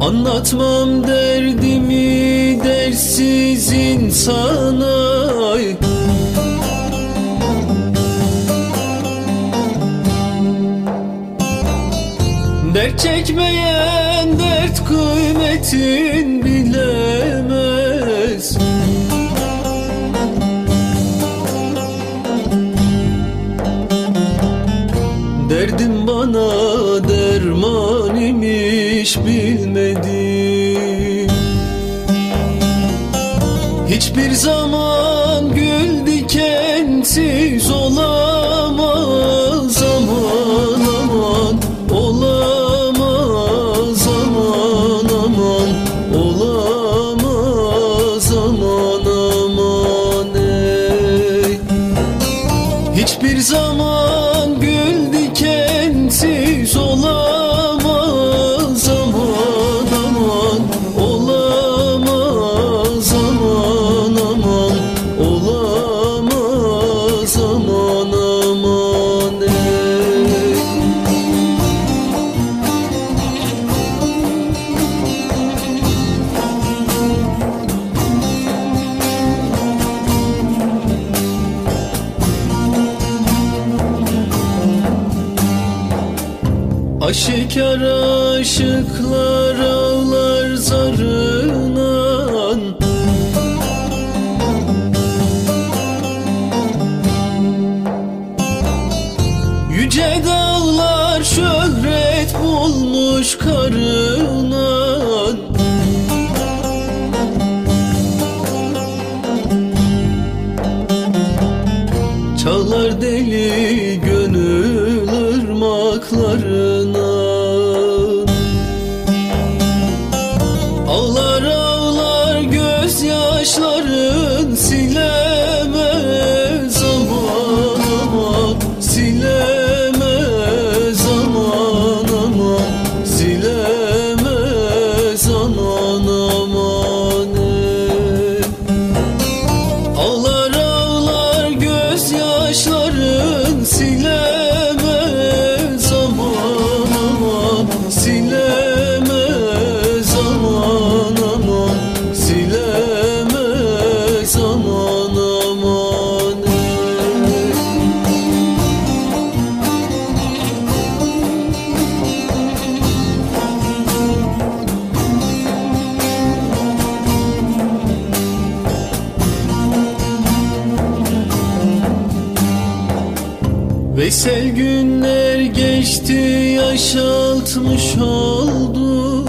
Anlatmam derdimi dersiz insana. Dert çekmeyen dert kıymetin bilemez. Derdim bana derman imiş bilmedim Hiçbir zaman gül dikensiz olamaz aman aman Olamaz aman aman Olamaz aman aman ey. Hiçbir zaman Aşikar aşıklar ağlar zarınan Yüce dağlar şöhret bulmuş karınan Çalar deli Veysel günler geçti yaşaltmış oldu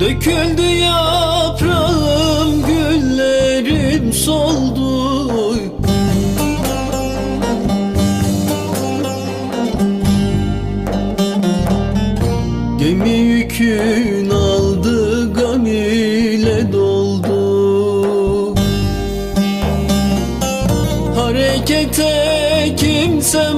Döküldü yaprağım Harekete kimse